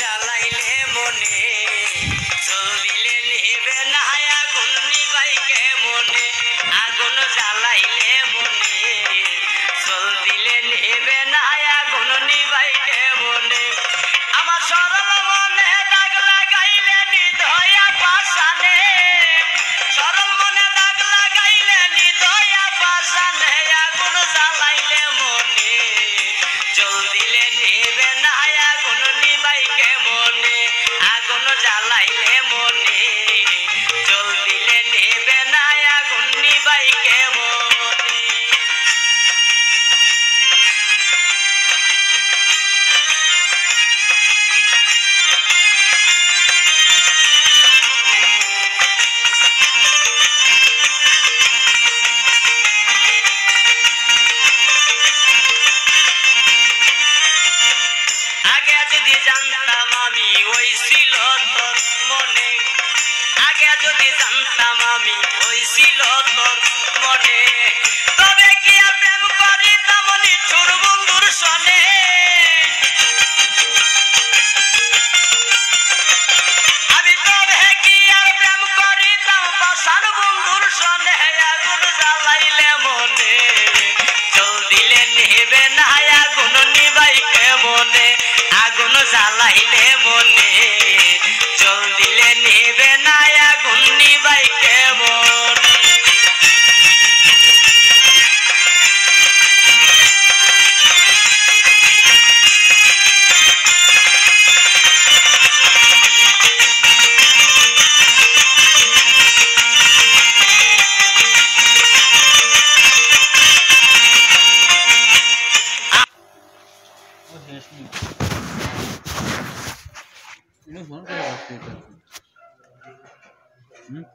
জালা জ্বালাইলে মনে যদি জানতাম আমি ওই ছিল তোর জ্বালাইলে মনে জল দিলে নিবে না আগুন নিবাই কেমন Thank you. Ну, можно я 嗯